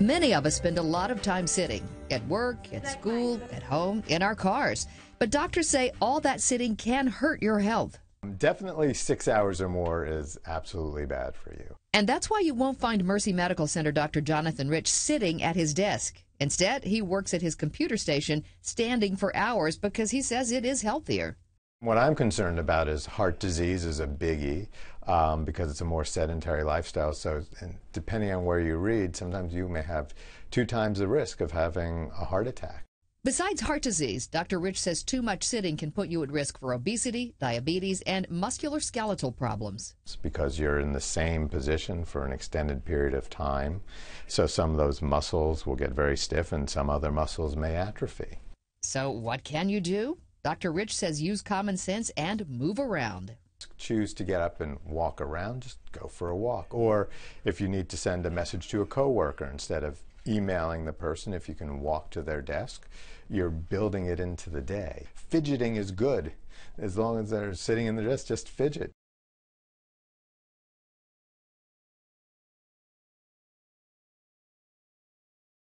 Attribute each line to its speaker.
Speaker 1: Many of us spend a lot of time sitting at work, at school, at home, in our cars. But doctors say all that sitting can hurt your health.
Speaker 2: Definitely six hours or more is absolutely bad for you.
Speaker 1: And that's why you won't find Mercy Medical Center Dr. Jonathan Rich sitting at his desk. Instead, he works at his computer station standing for hours because he says it is healthier.
Speaker 2: What I'm concerned about is heart disease is a biggie um, because it's a more sedentary lifestyle. So, depending on where you read, sometimes you may have two times the risk of having a heart attack.
Speaker 1: Besides heart disease, Dr. Rich says too much sitting can put you at risk for obesity, diabetes, and musculoskeletal problems.
Speaker 2: It's because you're in the same position for an extended period of time. So some of those muscles will get very stiff and some other muscles may atrophy.
Speaker 1: So what can you do? Dr. Rich says use common sense and move around.
Speaker 2: Choose to get up and walk around, just go for a walk. Or if you need to send a message to a coworker instead of emailing the person, if you can walk to their desk, you're building it into the day. Fidgeting is good. As long as they're sitting in the desk, just fidget.